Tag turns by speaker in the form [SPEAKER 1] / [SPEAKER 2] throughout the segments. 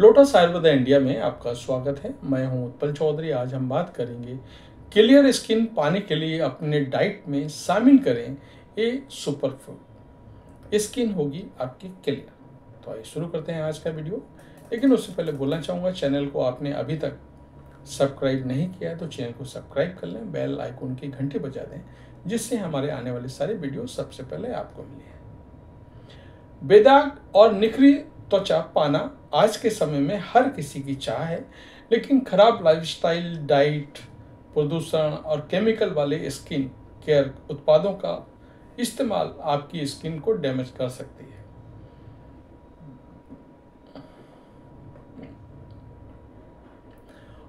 [SPEAKER 1] Lotus Ayurveda India में आपका स्वागत है। मैं हूँ उत्पल चौधरी। आज हम बात करेंगे क्लियर स्किन पाने के लिए अपने डाइट में शामिल करें ए सुपर फ़ूड स्किन होगी आपकी क्लियर। तो आइए शुरू करते हैं आज का वीडियो। लेकिन उससे पहले बोलना चाहूँगा, चैनल को आपने अभी तक सब्सक्राइब नहीं किया है तो चैनल को सब्सक्राइब कर लें, बेल आइकॉन की घंटी बजा दें, जिससे हमारे आने वाले सारे वीडियो सबसे पहले आपको मिले बेदाग और निखरी त्वचा, पाना, आज के समय में हर किसी की चाह है, लेकिन खराब लाइफस्टाइल डाइट प्रदूषण और केमिकल वाले स्किन केयर उत्पादों का इस्तेमाल आपकी स्किन को डैमेज कर सकती है।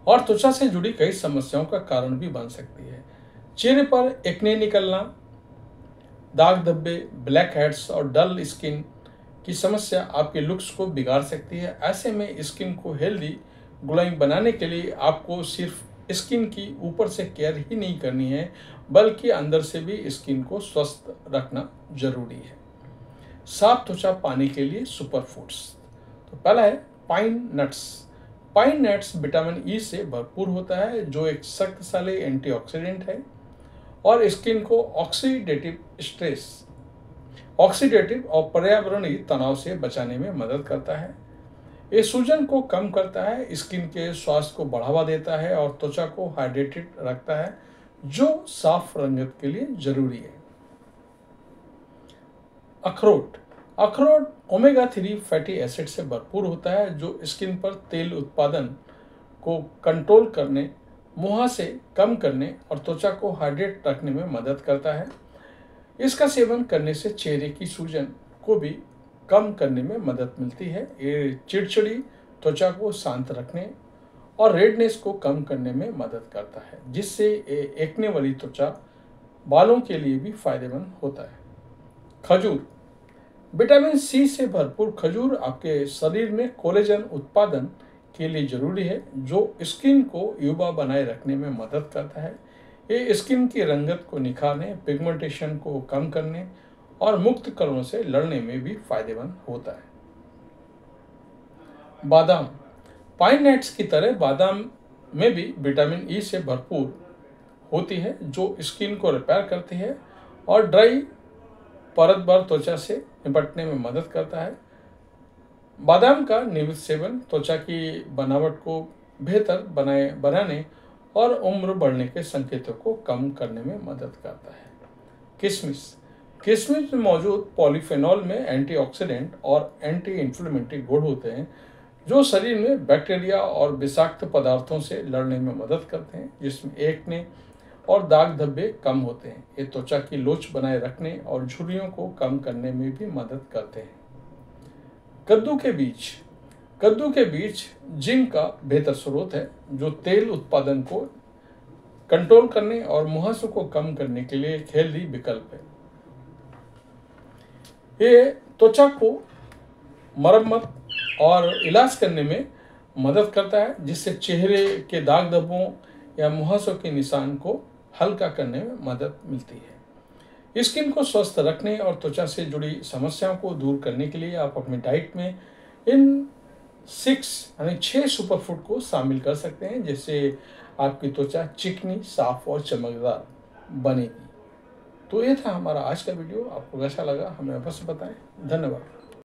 [SPEAKER 1] और त्वचा से जुड़ी कई समस्याओं का कारण भी बन सकती है। चेहरे पर एकने निकलना, दाग धब्बे ब्लैक हेड्स और डल स्किन की समस्या आपके लुक्स को बिगाड़ सकती है। ऐसे में स्किन को हेल्दी ग्लोइंग बनाने के लिए आपको सिर्फ़ स्किन की ऊपर से केयर ही नहीं करनी है, बल्कि अंदर से भी स्किन को स्वस्थ रखना ज़रूरी है। साफ़ त्वचा पाने के लिए सुपर फूड्स तो पहला है pine nuts pine nuts vitamin E से भरपूर होता है, जो एक शक्तिशाली एंटीऑक्सीडेंट है, और स्किन को ऑक्सीडेटिव स्ट्रेस ऑक्सीडेटिव और पर्यावरणीय तनाव से बचाने में मदद करता है। ये सूजन को कम करता है स्किन के स्वास्थ्य को बढ़ावा देता है और त्वचा को हाइड्रेटेड रखता है, जो साफ़ रंगत के लिए ज़रूरी है। अखरोट। अखरोट ओमेगा थ्री फैटी एसिड से भरपूर होता है, जो स्किन पर तेल उत्पादन को कंट्रोल करने, मुहा से कम करने और त्वचा को हाइड्रेट रखने में मदद करता है। इसका सेवन करने से चेहरे की सूजन को भी कम करने में मदद मिलती है। ये चिड़चिड़ी, त्वचा को शांत रखने और रेडनेस को कम करने में मदद करता है, जिससे एकने वाली त्वचा बालों के लिए भी फ़ायदेमंद होता है। खजूर। विटामिन सी से भरपूर खजूर आपके शरीर में कोलेजन उत्पादन के लिए ज़रूरी है, जो स्किन को युवा बनाए रखने में मदद करता है। ये स्किन की रंगत को निखारने, पिगमेंटेशन को कम करने और मुक्त कणों से लड़ने में भी फ़ायदेमंद होता है। बादाम। पाइन नट्स की तरह बादाम में भी विटामिन ई से भरपूर होती है, जो स्किन को रिपेयर करती है और ड्राई परतभर त्वचा से निपटने में मदद करता है। बादाम का नियमित सेवन त्वचा की बनावट को बेहतर बनाए, बनाने और उम्र बढ़ने के संकेतों को कम करने में मदद करता है। किशमिश। किशमिश में मौजूद पॉलीफेनॉल में एंटीऑक्सीडेंट और एंटी इन्फ्लेमेटरी गुण होते हैं, जो शरीर में बैक्टीरिया और विषाक्त पदार्थों से लड़ने में मदद करते हैं, जिसमें एकने और दाग धब्बे कम होते हैं। ये त्वचा की लोच बनाए रखने और झुर्रियों को कम करने में भी मदद करते हैं। कद्दू के बीज। कद्दू के बीज जिंक का बेहतर स्रोत है, जो तेल उत्पादन को कंट्रोल करने और मुहासों को कम करने के लिए एक हेल्दी विकल्प है। ये त्वचा को मरम्मत और इलाज करने में मदद करता है, जिससे चेहरे के दाग धब्बों या मुहासों के निशान को हल्का करने में मदद मिलती है। स्किन को स्वस्थ रखने और त्वचा से जुड़ी समस्याओं को दूर करने के लिए आप अपनी डाइट में इन सिक्स यानी छः सुपर फ़ूड को शामिल कर सकते हैं जिससे आपकी त्वचा चिकनी, साफ़ और चमकदार बनेगी। तो ये था हमारा आज का वीडियो। आपको कैसा लगा, हमें अवश्य बताएँ। धन्यवाद।